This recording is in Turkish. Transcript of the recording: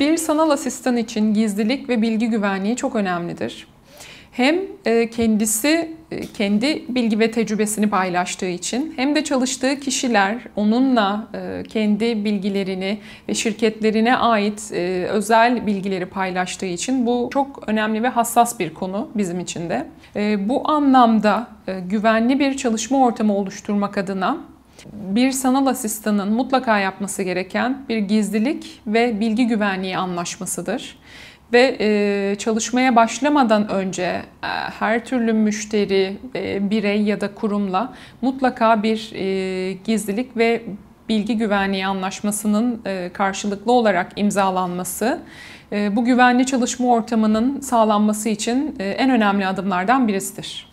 Bir sanal asistan için gizlilik ve bilgi güvenliği çok önemlidir. Hem e, kendisi e, kendi bilgi ve tecrübesini paylaştığı için hem de çalıştığı kişiler onunla e, kendi bilgilerini ve şirketlerine ait özel bilgileri paylaştığı için bu çok önemli ve hassas bir konu bizim için de. Bu anlamda güvenli bir çalışma ortamı oluşturmak adına bir sanal asistanın mutlaka yapması gereken bir gizlilik ve bilgi güvenliği anlaşmasıdır. Ve e, çalışmaya başlamadan önce e, her türlü müşteri, e, birey ya da kurumla mutlaka bir gizlilik ve bilgi güvenliği anlaşmasının karşılıklı olarak imzalanması bu güvenli çalışma ortamının sağlanması için en önemli adımlardan birisidir.